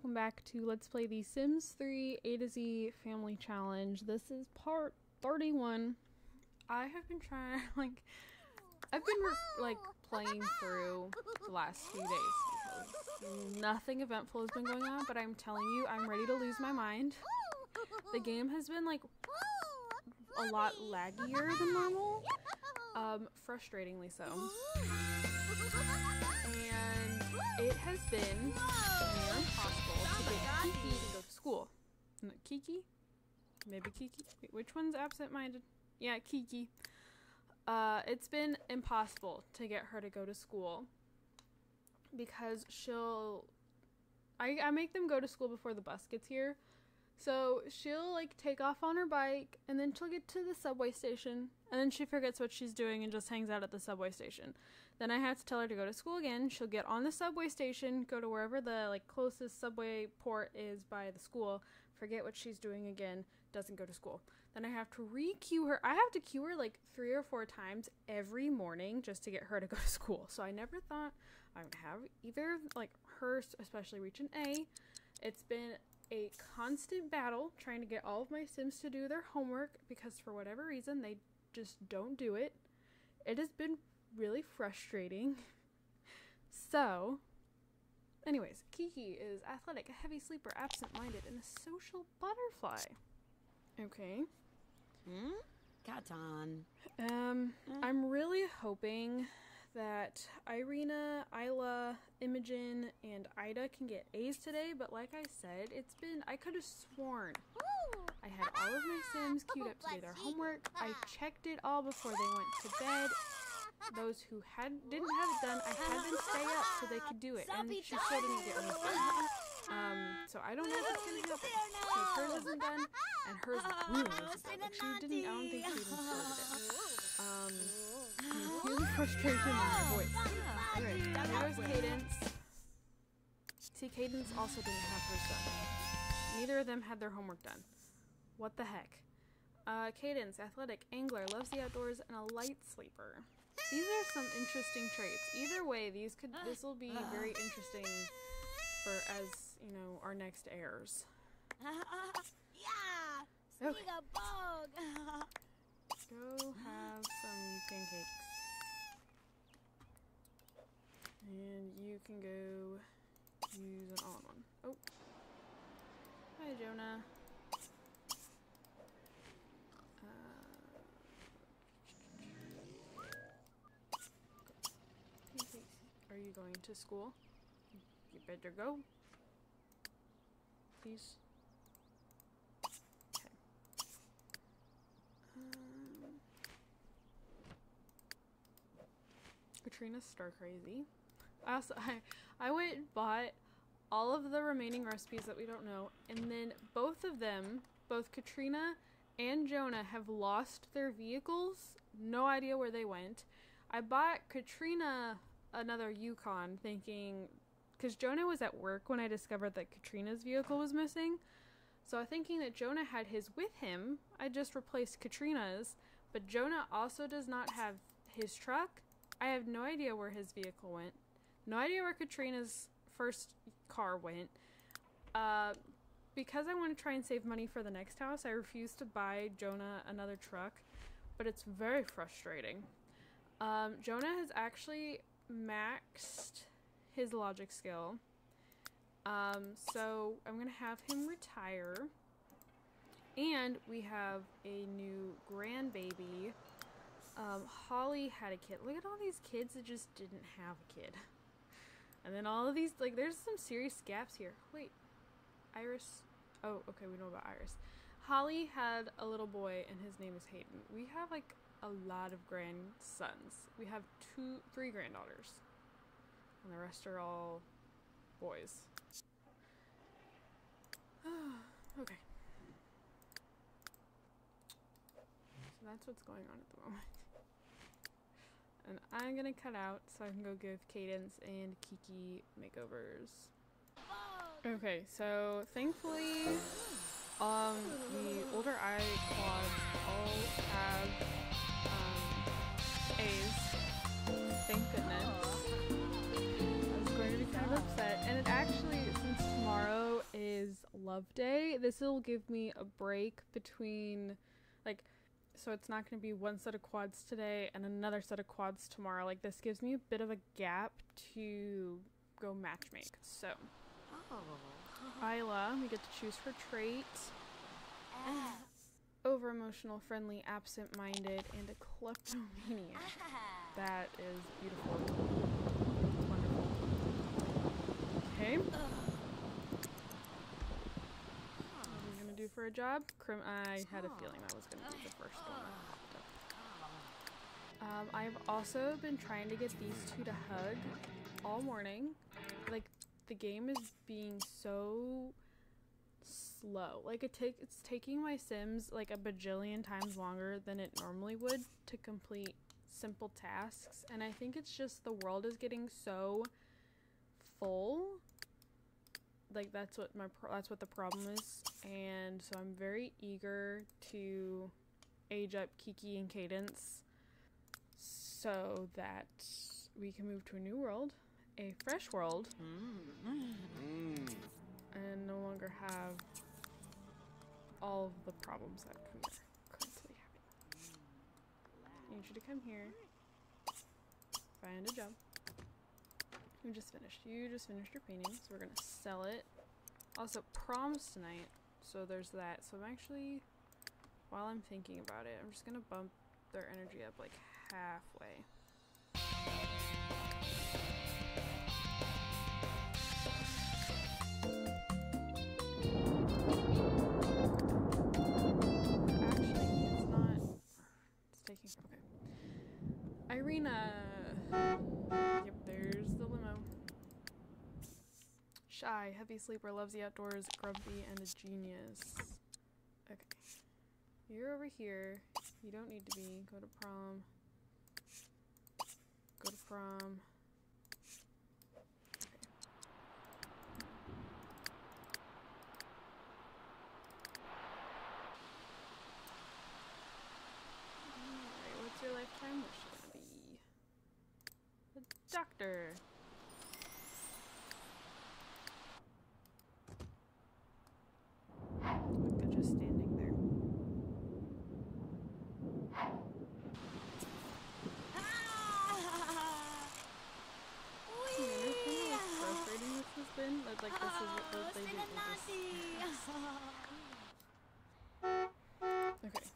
welcome back to Let's Play the Sims 3 A to Z Family Challenge. This is part 31. I have been trying, like, I've been, like, playing through the last few days because nothing eventful has been going on, but I'm telling you, I'm ready to lose my mind. The game has been, like, a lot laggier than normal, um, frustratingly so. It has been near impossible to get Kiki to go to school. Kiki? Maybe Kiki? Wait, which one's absent-minded? Yeah, Kiki. Uh, it's been impossible to get her to go to school because she'll I, I make them go to school before the bus gets here so she'll like take off on her bike and then she'll get to the subway station and then she forgets what she's doing and just hangs out at the subway station. Then I have to tell her to go to school again. She'll get on the subway station, go to wherever the like closest subway port is by the school, forget what she's doing again, doesn't go to school. Then I have to re-cue her. I have to cue her like 3 or 4 times every morning just to get her to go to school. So I never thought I would have either like her especially reach an A. It's been a constant battle trying to get all of my Sims to do their homework because for whatever reason they just don't do it. It has been really frustrating. So, anyways, Kiki is athletic, a heavy sleeper, absent minded, and a social butterfly. Okay. Hmm? Katan. Um, I'm really hoping that Irina, Isla, Imogen, and Ida can get A's today, but like I said, it's been, I could have sworn I had all of my Sims queued up to do their homework. I checked it all before they went to bed. Those who had didn't have it done, I had them stay up so they could do it, and she still didn't get hers done. Um, so I don't know if it's gonna happen because hers isn't done, and hers really isn't done. Like she didn't, I don't think she even started it. Um, I can hear the frustration in my voice. Alright, there goes Cadence. See, Cadence also didn't have hers done. Neither of them had their homework done. What the heck? Uh, Cadence, athletic, angler, loves the outdoors, and a light sleeper. These are some interesting traits. Either way, these could this will be very interesting for as you know our next heirs. yeah! Okay. Go have some pancakes. And you can go use an all-in-one. Oh. Hi, Jonah. Uh. Are you going to school? You better go. Please. Katrina's star crazy. I also I I went and bought all of the remaining recipes that we don't know, and then both of them, both Katrina and Jonah, have lost their vehicles. No idea where they went. I bought Katrina another Yukon, thinking because Jonah was at work when I discovered that Katrina's vehicle was missing. So I thinking that Jonah had his with him, I just replaced Katrina's. But Jonah also does not have his truck. I have no idea where his vehicle went. No idea where Katrina's first car went. Uh, because I want to try and save money for the next house, I refuse to buy Jonah another truck. But it's very frustrating. Um, Jonah has actually maxed his logic skill. Um, so I'm gonna have him retire. And we have a new grandbaby. Um, Holly had a kid. Look at all these kids that just didn't have a kid. And then all of these, like, there's some serious gaps here. Wait, Iris. Oh, okay, we know about Iris. Holly had a little boy, and his name is Hayden. We have, like, a lot of grandsons. We have two, three granddaughters and the rest are all boys. okay. So that's what's going on at the moment. And I'm gonna cut out so I can go give Cadence and Kiki makeovers. Okay, so thankfully, um, the older I iPods all have um, A's. Thank goodness. I was going to be kind of upset, and it actually, since tomorrow is love day. This will give me a break between, like, so it's not going to be one set of quads today and another set of quads tomorrow. Like, this gives me a bit of a gap to go matchmake. So, Oh. Isla, we get to choose her trait. Ah. Over emotional, friendly, absent minded, and a kleptomaniac. That is beautiful. Wonderful. Okay. What are we gonna do for a job? Crim- I had a feeling that was gonna be the first one. Um, I've also been trying to get these two to hug all morning. Like the game is being so slow. Like it take it's taking my Sims like a bajillion times longer than it normally would to complete simple tasks, and I think it's just the world is getting so full. Like that's what my pro- that's what the problem is, and so I'm very eager to age up Kiki and Cadence so that we can move to a new world, a fresh world, mm. and no longer have all of the problems that we're currently having. I need you to come here, find a job. You just finished. You just finished your painting, so we're gonna sell it. Also, proms tonight, so there's that. So I'm actually, while I'm thinking about it, I'm just gonna bump their energy up like halfway. Actually, it's not. It's taking. Okay. Irina. Yep, there's the limo. Shy, heavy sleeper, loves the outdoors, grumpy, and a genius. Okay. You're over here. You don't need to be. Go to prom. Go to prom. Alright, what's your lifetime wish gonna be? The doctor. Look at just standing there. You understand how frustrating this has been? That, like, this is what Oh, they do. they just- Okay.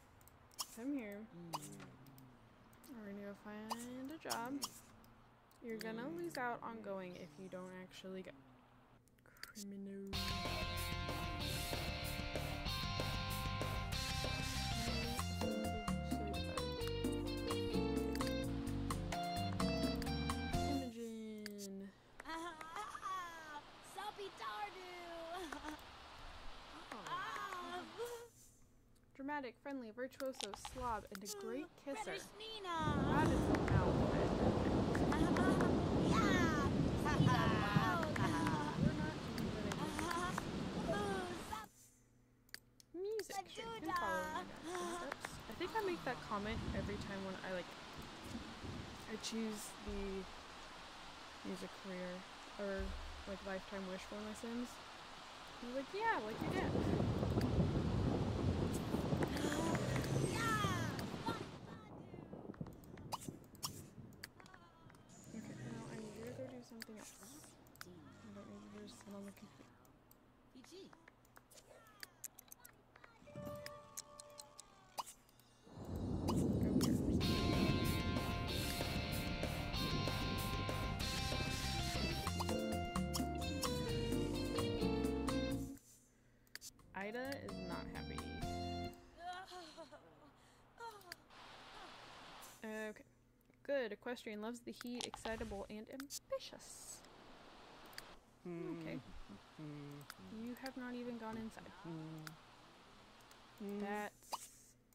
Come here. We're gonna go find a job. You're out on going if you don't actually go. Criminal. Imogen. Tardu! Ah, Dramatic, friendly, virtuoso, slob, and a great kisser. Nina! is an outfit. Yeah! We're not even music. Sure, you can follow my footsteps. I think I make that comment every time when I like I choose the music career or like lifetime wish for my Sims. I'm like, yeah, like you did. Okay, now I need you to go do something else. I don't need you to just sit on the computer. Ida is not happy. Okay. Good. Equestrian loves the heat, excitable, and ambitious. Mm. Okay. Mm-hmm. You have not even gone inside. Mm-hmm. That's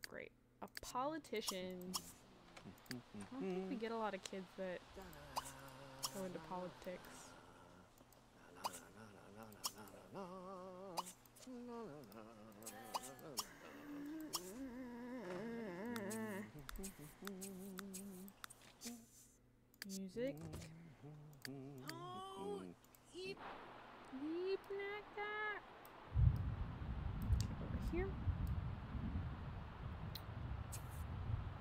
great. A politician. I don't think we mm-hmm. get a lot of kids that go into politics. Music. Oh, eep. Yeep, Naka. here.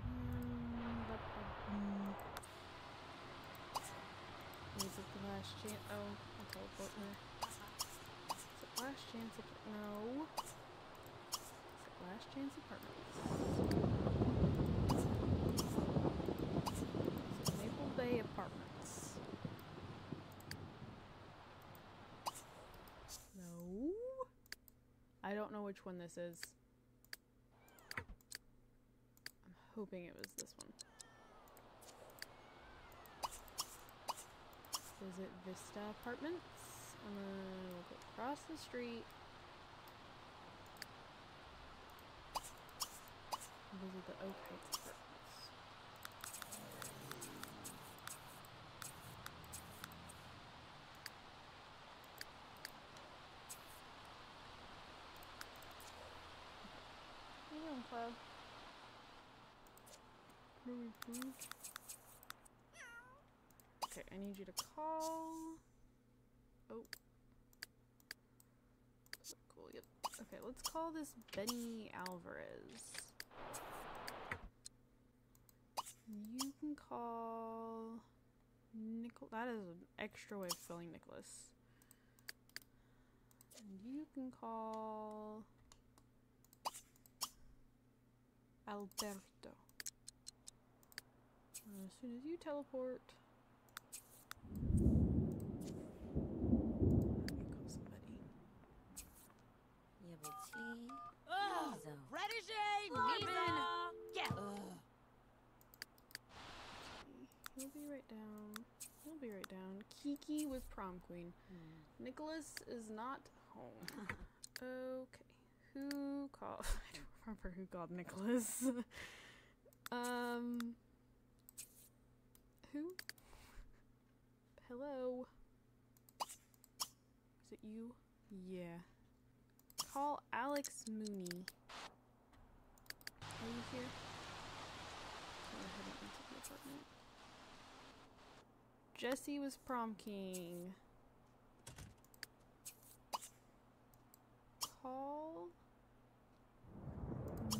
Mm, ba- ba- boom. Is it the last chance? Oh, teleport there. Is it last chance? No. Is it last chance apartments? Is it Maple Bay Apartments? No. I don't know which one this is. I'm hoping it was this one. Visit Vista Apartments. I'm gonna look across the street. Visit the Oak Heights. How you doing, Cloud? Boo-boo. Okay, I need you to call. Oh. Cool, yep. Okay, let's call this Benny Alvarez. You can call Nicol. That is an extra way of spelling Nicholas. And you can call Alberto. And as soon as you teleport, let me call somebody. Yabblety. Ugh. Mizo. Protege, Marvin. Miza. Yeah. He'll be right down. He'll be right down. Kiki was prom queen. Hmm. Nicholas is not home. okay. Who called? I don't remember who called Nicholas. um. Who? Hello? Is it you? Yeah. Call Alex Mooney. Are you here? Go ahead and into the apartment. Jesse was prom king. Call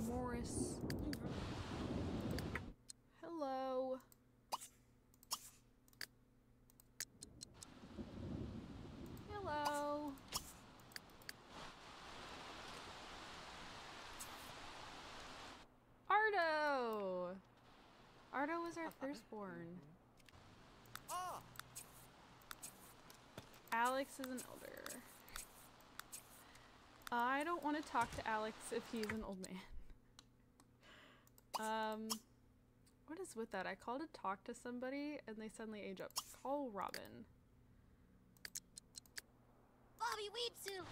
Morris. Hello. Ardo. Ardo was our firstborn. Oh, Alex is an elder. I don't want to talk to Alex if he's an old man. Um, what is with that? I call to talk to somebody and they suddenly age up. Call Robin. Bobby Weepsu.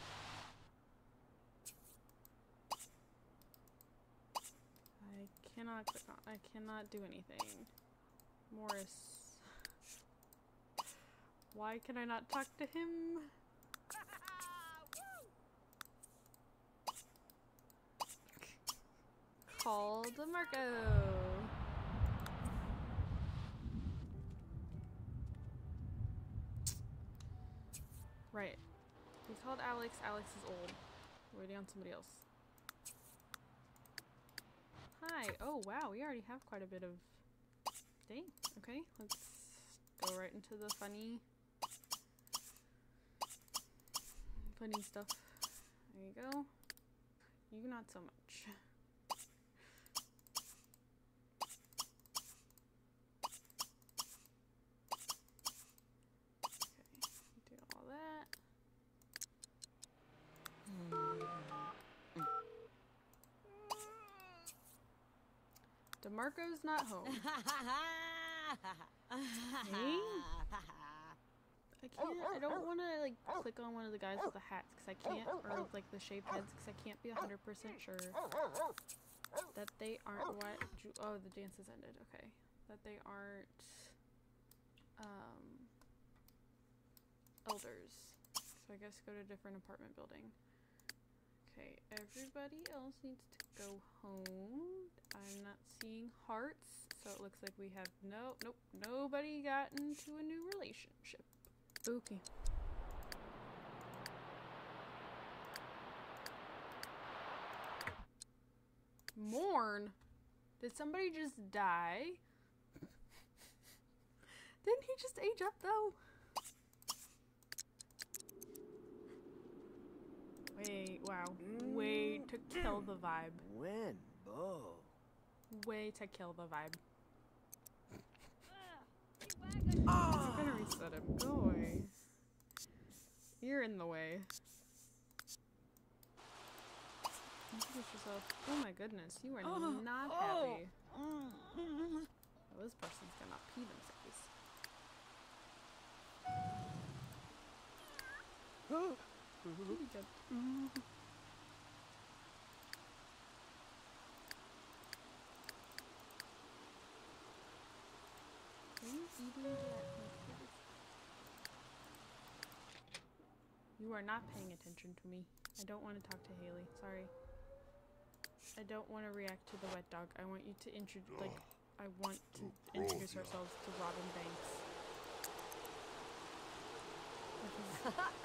I cannot click on. I cannot do anything. Morris. Why can I not talk to him? Call DeMarco. Right. We called Alex. Alex is old. We're waiting on somebody else. Hi. Oh, wow. We already have quite a bit of. Dang. Okay. Let's go right into the funny. Funny stuff. There you go. You not so much. Okay. Do all that. DeMarco's not home. I can't. I don't want to like click on one of the guys with the hats because I can't, or like the shaved heads because I can't be hundred percent sure that they aren't what. Oh, the dance has ended. Okay, that they aren't um elders. So I guess go to a different apartment building. Okay, everybody else needs to go home. I'm not seeing hearts, so it looks like we have no, nope, nobody got into a new relationship. Okay. Mourn? Did somebody just die? Didn't he just age up though? Wait, wow. Way to kill the vibe. When, Oh. Way to kill the vibe. Ah, I'm gonna reset him. Go away. You're in the way. Introduce yourself. Oh my goodness, you are Oh, not oh. happy. Mm, mm, Oh, this person's gonna pee themselves. Pretty good. mm. Are you? You are not paying attention to me. I don't want to talk to Haley. Sorry. I don't want to react to the wet dog. I want you to introduce, like, I want to introduce ourselves to Robin Banks.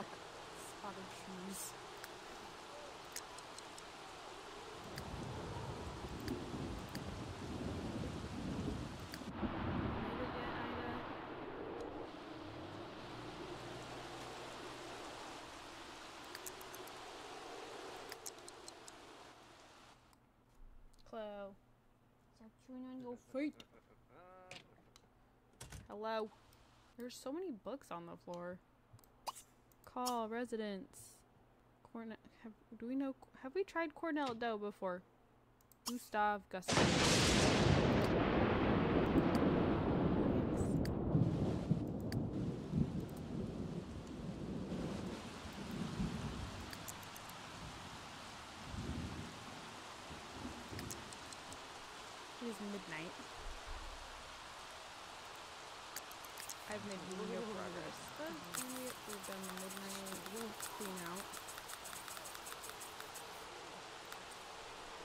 Chloe. Stop chewing on your feet. Hello. There's so many books on the floor. Call residents. Have, do we know? Have we tried Cornell Doe before? Gustav Gustav. It is midnight. I've made no progress. But we- we've done the midnight. We'll clean out.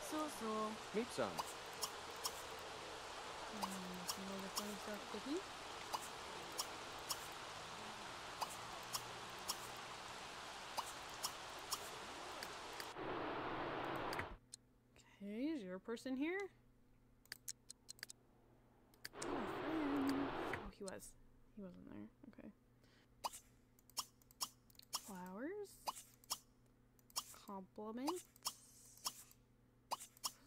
So so. Meet some. Mm, some more fun stuff eat. Okay, is your person here? Oh, friend. Oh, he was. He wasn't there. Okay. Flowers. Compliments.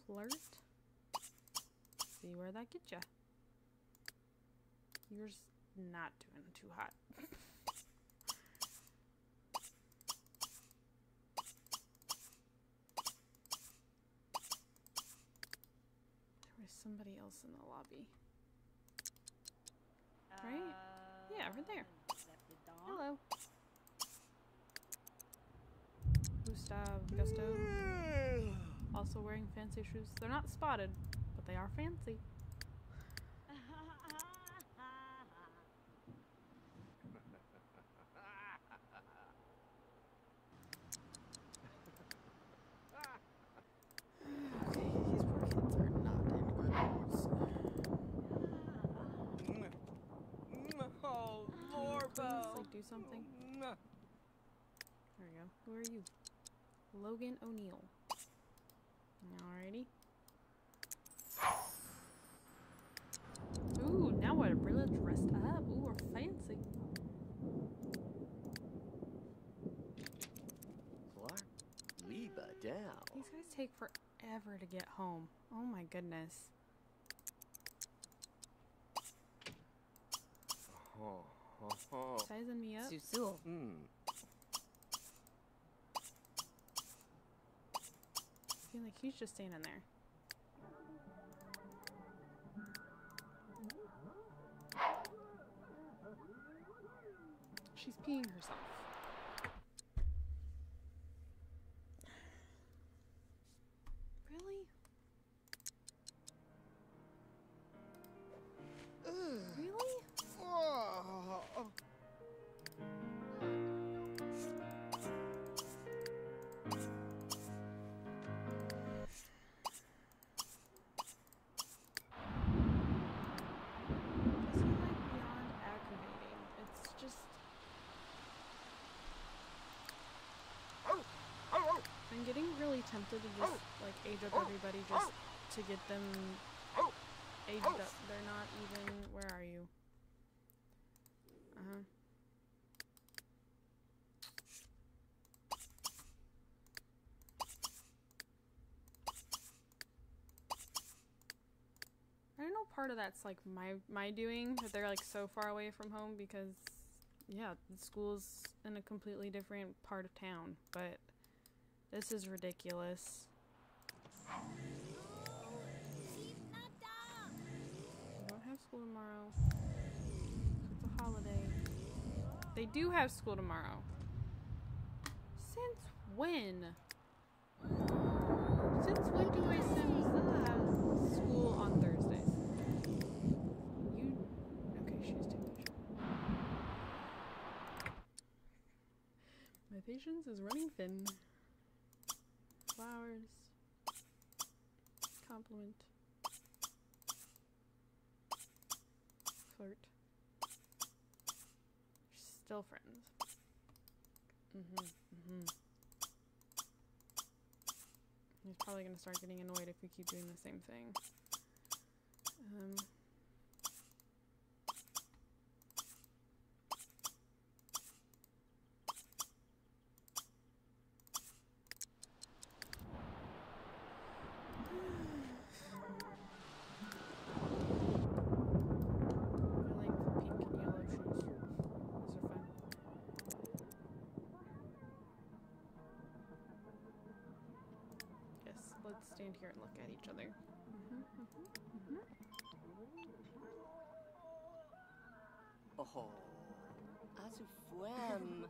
Flirt. See where that gets ya. You're not doing too hot. there was somebody else in the lobby. Right? Yeah, over there. Hello. Gustav Gusto. Also wearing fancy shoes. They're not spotted, but they are fancy. These poor kids are not in good moods. Oh, Lorbo. please, do something? There we go. Who are you? Logan O'Neill. Alrighty. Ooh, now we're really dressed up. Ooh, we're fancy. Clark, Liba down. These guys take forever to get home. Oh my goodness. Oh, oh, oh. Sizing me up. Susu. Hmm. Feel like he's just standing there. She's peeing herself. Tempted to just like age up everybody just to get them aged up. They're not even. Where are you? Uh huh. I don't know part of that's like my my doing that they're like so far away from home because yeah, the school's in a completely different part of town, but this is ridiculous. We don't have school tomorrow. It's a holiday. They do have school tomorrow. Since when? Since when do my Sims have school on Thursdays? You. Okay, she's too patient. My patience is running thin. Compliment. Flirt. Still friends. Mm-hmm. Mm-hmm. He's probably gonna start getting annoyed if we keep doing the same thing. Um. Stand here and look at each other. Oh, azu fuem.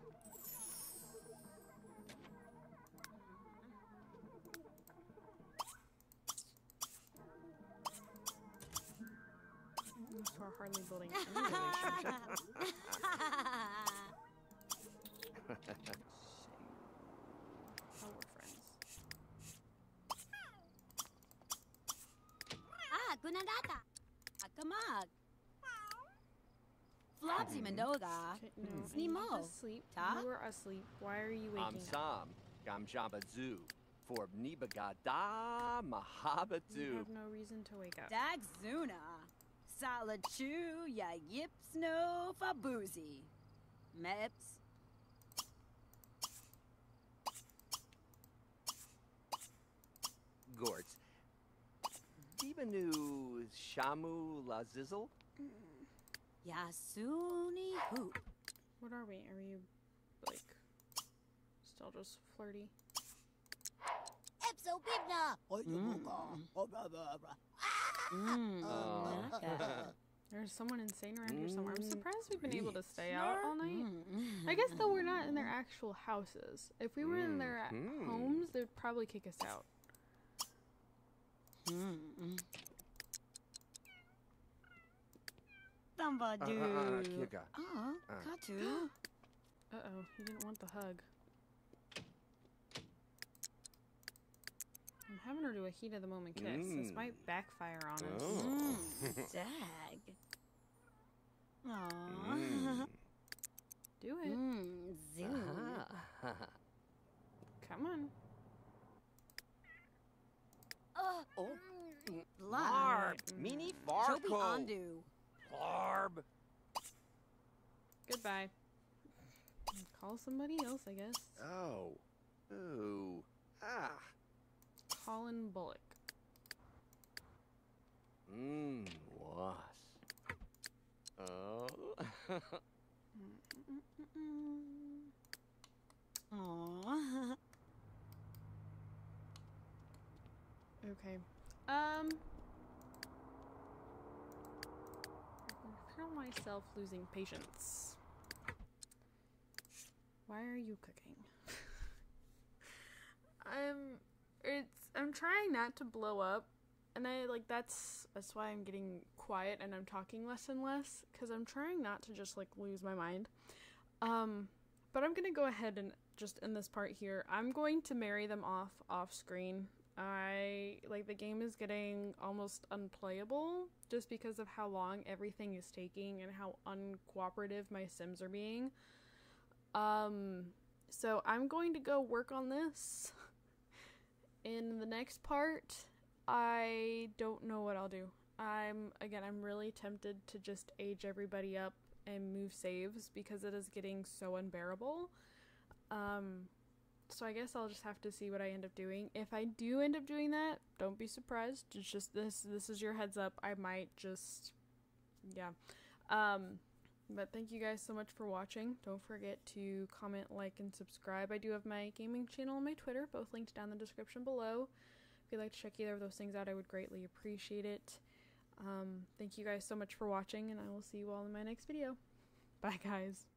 So we're hardly building any relationship. Oh, we're friends. ah, Gunagata. Akamag. Flopsy Mendoga. Okay, no, mm. Ni I'm asleep. Ta? You were asleep. Why are you I'm waking up? Sam. Gamjamba Zoo. For Nibagada You Mahabatu. have no reason to wake up. Dagzuna. Salad chew ya yips no fabuzi. Meps. Gorts. Dibanu Shamu Lazizzle? Mm. Yasuni hoop. What are we? Are we like still just flirty? Epso Bibna. Mm. Oh. okay. There's someone insane around here somewhere. I'm Mm, surprised we've been able to stay out all night. Mm. I guess though we're not in their actual houses. If we were in their homes, they'd probably kick us out. Uh, Thambadu. uh, uh, Kika. Oh, Uh. Katu. Uh oh, he didn't want the hug. I'm having her do a heat of the moment kiss. This Mm. might backfire on us. Oh. Mm. Dag. Aww. Mm. Do it. Mm. Zoom. Ah. Come on. Oh, Oh. Blood. Barb. Mm. Mini Chobi Farco. Andu. Barb. Goodbye. Call somebody else, I guess. Oh. Ooh. Ah. Colin Bullock. Mmm. Was. Oh. Aww. Okay. Um. Feel myself losing patience. Why are you cooking? I'm. It's. I'm trying not to blow up, and I like that's that's why I'm getting quiet and I'm talking less and less because I'm trying not to just like lose my mind. Um, but I'm gonna go ahead and just in this part here, I'm going to marry them off off screen. I like the game is getting almost unplayable just because of how long everything is taking and how uncooperative my sims are being. Um so I'm going to go work on this in the next part. I don't know what I'll do. I'm again I'm really tempted to just age everybody up and move saves because it is getting so unbearable. Um so I guess I'll just have to see what I end up doing. If I do end up doing that, don't be surprised. It's just this this is your heads up. I might just yeah. Um but thank you guys so much for watching. Don't forget to comment, like, and subscribe. I do have my gaming channel and my Twitter, both linked down in the description below. If you'd like to check either of those things out, I would greatly appreciate it. Um, thank you guys so much for watching, and I will see you all in my next video. Bye, guys.